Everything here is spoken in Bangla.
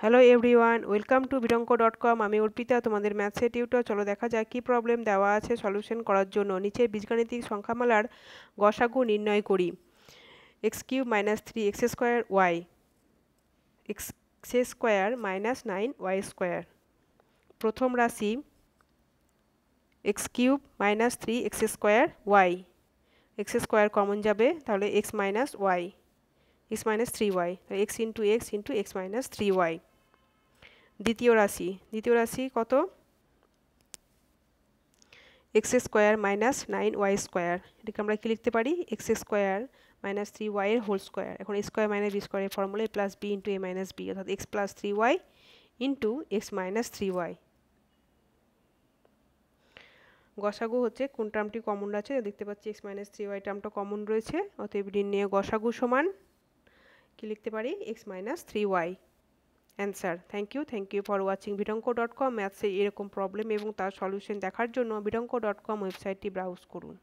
Hello everyone welcome to Bitonk dot com আমি অর্পিতা, তোমাদের ম্যাথসের টিউটর চলো দেখা যাক কী প্রবলেম দেওয়া আছে সলিউশন করার জন্য। নিচের বীজগাণিতিক সংখ্যামালার গসাগু নির্ণয় করি। X cube minus three x square y x square minus nine y square প্রথম রাশি x cube minus three x square y x square common যাবে, তাহলে x minus y x minus three y x into x into x minus three y দ্বিতীয় রাশি দ্বিতীয় রাশি কত? X square minus nine y square এটাকে আমরা কী লিখতে পারি? এক্স স্কোয়ার মাইনাস থ্রি ওয়াইয়ের হোল স্কোয়ার এখন স্কোয়ার মাইনাস বি স্কোয়ারের formula plus b into a minus b অর্থাৎ x plus three y into x minus three y গসাগু হচ্ছে কোন টার্মটি কমন আছে দেখতে পাচ্ছি এক্স মাইনাস থ্রি ওয়াই টার্মটা কমন রয়েছে, অতএব নিয়ে গসাগু সমান। কি লিখতে পারি? X minus three y answer thank you thank you for watching Bitonk dot com ম্যাথসে এরকম প্রবলেম এবং তার সলিউশন দেখার জন্য বিটঙ্ক ডট কম ওয়েবসাইটটি ব্রাউজ করুন।